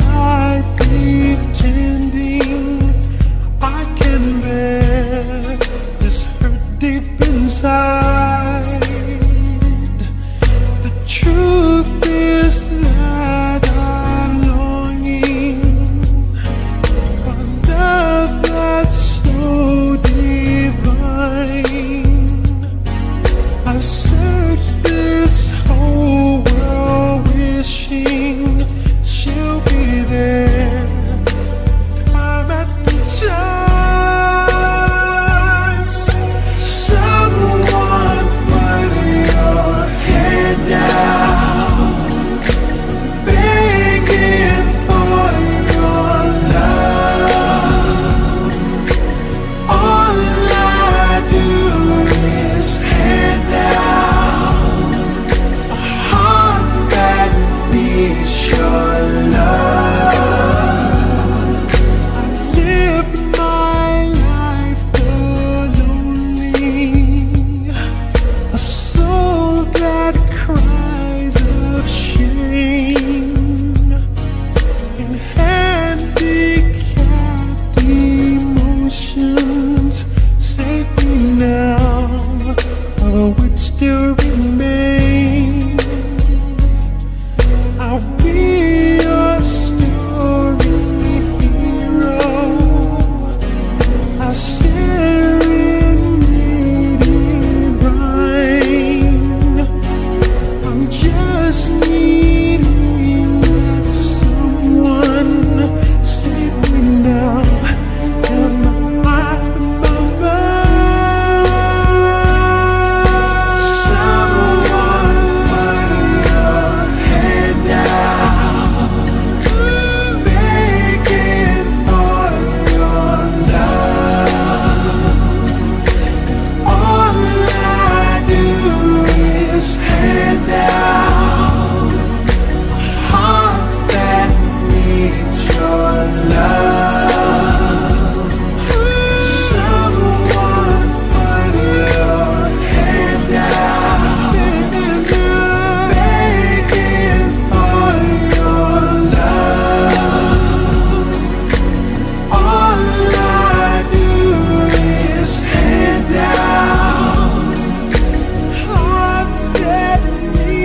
slightly tinted.